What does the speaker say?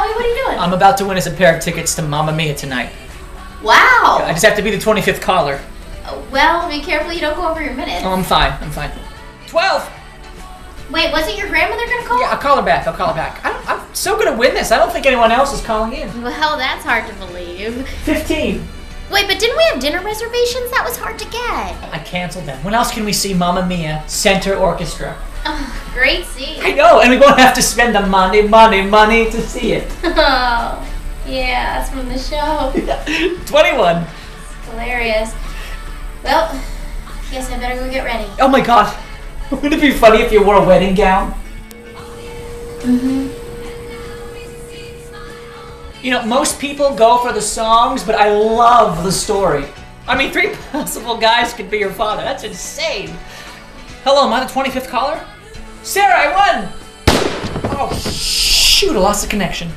tell me what are you doing? I'm about to win us a pair of tickets to Mamma Mia tonight. wow. I just have to be the 25th caller. Uh, well, be careful you don't go over your minute. Oh, I'm fine. I'm fine. 12. Wait, wasn't your grandmother gonna call? Yeah, I'll call her back. I'll call her back. I don't, I'm so gonna win this. I don't think anyone else is calling in. Well, that's hard to believe. 15. Wait, but didn't we have dinner reservations? That was hard to get. I canceled them. When else can we see Mamma Mia Center Orchestra? Oh, great seat. I know, and we won't have to spend the money, money, money to see it. Oh, yeah, that's from the show. 21. Hilarious. Well, guess I better go get ready. Oh my god. Wouldn't it be funny if you wore a wedding gown? Mm-hmm. You know, most people go for the songs, but I love the story. I mean, three possible guys could be your father. That's insane. Hello, am I the 25th caller? Sarah, I won! Oh, shoot, I lost the connection.